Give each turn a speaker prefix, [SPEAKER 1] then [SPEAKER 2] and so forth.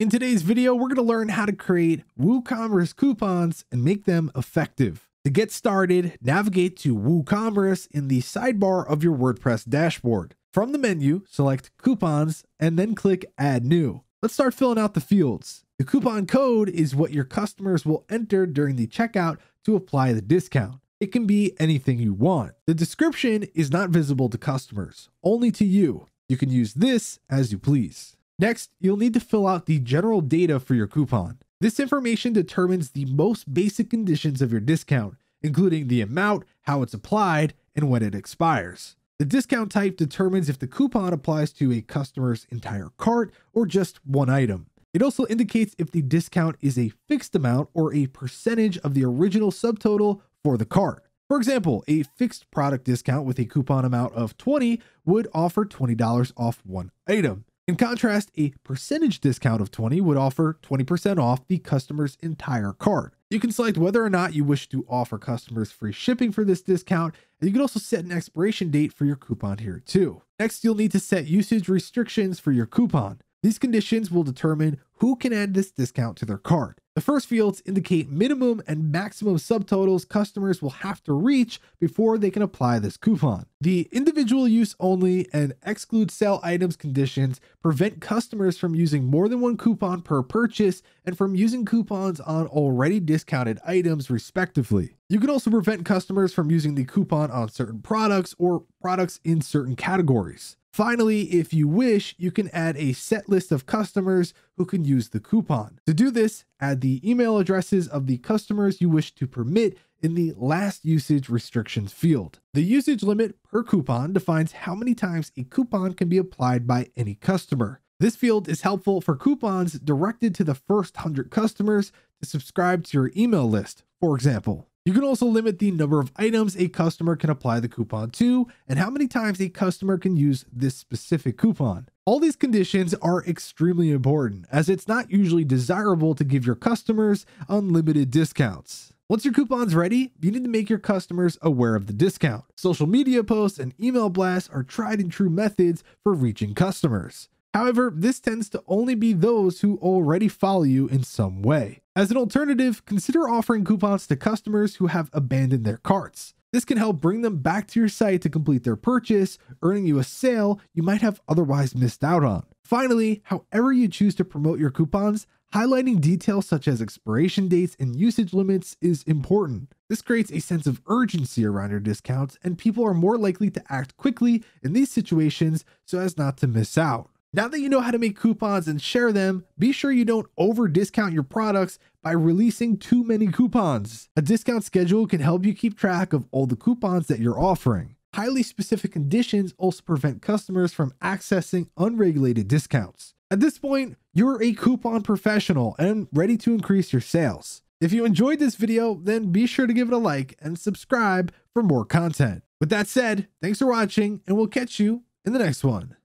[SPEAKER 1] In today's video, we're going to learn how to create WooCommerce coupons and make them effective. To get started, navigate to WooCommerce in the sidebar of your WordPress dashboard. From the menu, select Coupons and then click Add New. Let's start filling out the fields. The coupon code is what your customers will enter during the checkout to apply the discount. It can be anything you want. The description is not visible to customers, only to you. You can use this as you please. Next, you'll need to fill out the general data for your coupon. This information determines the most basic conditions of your discount, including the amount, how it's applied, and when it expires. The discount type determines if the coupon applies to a customer's entire cart or just one item. It also indicates if the discount is a fixed amount or a percentage of the original subtotal for the cart. For example, a fixed product discount with a coupon amount of 20 would offer $20 off one item. In contrast, a percentage discount of 20 would offer 20% off the customer's entire cart. You can select whether or not you wish to offer customers free shipping for this discount, and you can also set an expiration date for your coupon here too. Next, you'll need to set usage restrictions for your coupon. These conditions will determine who can add this discount to their cart. The first fields indicate minimum and maximum subtotals customers will have to reach before they can apply this coupon. The individual use only and exclude sale items conditions prevent customers from using more than one coupon per purchase and from using coupons on already discounted items respectively. You can also prevent customers from using the coupon on certain products or products in certain categories. Finally, if you wish, you can add a set list of customers who can use the coupon. To do this, add the email addresses of the customers you wish to permit in the last usage restrictions field. The usage limit per coupon defines how many times a coupon can be applied by any customer. This field is helpful for coupons directed to the first 100 customers to subscribe to your email list, for example. You can also limit the number of items a customer can apply the coupon to and how many times a customer can use this specific coupon. All these conditions are extremely important as it's not usually desirable to give your customers unlimited discounts. Once your coupon's ready, you need to make your customers aware of the discount. Social media posts and email blasts are tried and true methods for reaching customers. However, this tends to only be those who already follow you in some way. As an alternative, consider offering coupons to customers who have abandoned their carts. This can help bring them back to your site to complete their purchase, earning you a sale you might have otherwise missed out on. Finally, however you choose to promote your coupons, highlighting details such as expiration dates and usage limits is important. This creates a sense of urgency around your discounts, and people are more likely to act quickly in these situations so as not to miss out. Now that you know how to make coupons and share them, be sure you don't over discount your products by releasing too many coupons. A discount schedule can help you keep track of all the coupons that you're offering. Highly specific conditions also prevent customers from accessing unregulated discounts. At this point, you're a coupon professional and ready to increase your sales. If you enjoyed this video, then be sure to give it a like and subscribe for more content. With that said, thanks for watching and we'll catch you in the next one.